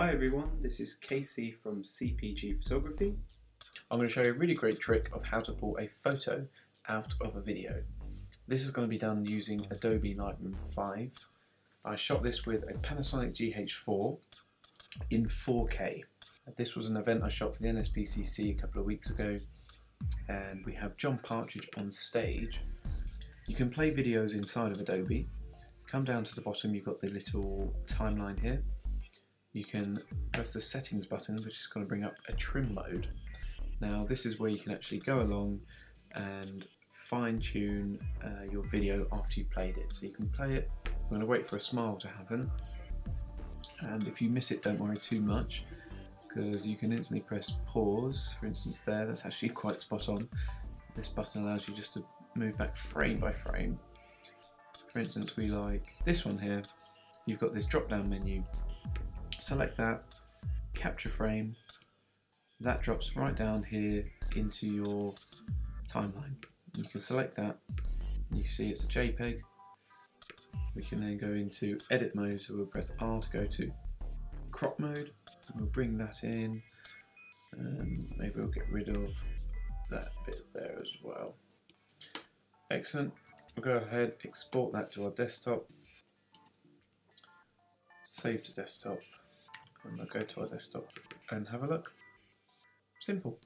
Hi everyone, this is Casey from CPG Photography. I'm going to show you a really great trick of how to pull a photo out of a video. This is going to be done using Adobe Lightroom 5. I shot this with a Panasonic GH4 in 4K. This was an event I shot for the NSPCC a couple of weeks ago and we have John Partridge on stage. You can play videos inside of Adobe. Come down to the bottom, you've got the little timeline here. You can press the settings button, which is going to bring up a trim mode. Now, this is where you can actually go along and fine tune uh, your video after you've played it. So you can play it, I'm going to wait for a smile to happen. And if you miss it, don't worry too much because you can instantly press pause, for instance there, that's actually quite spot on. This button allows you just to move back frame by frame. For instance, we like this one here, you've got this drop down menu, select that, capture frame, that drops right down here into your timeline. You can select that, you see it's a JPEG. We can then go into edit mode, so we'll press R to go to crop mode, we'll bring that in, and maybe we'll get rid of that bit there as well. Excellent. We'll go ahead, and export that to our desktop, save to desktop, and we'll go to our desktop and have a look. Simple.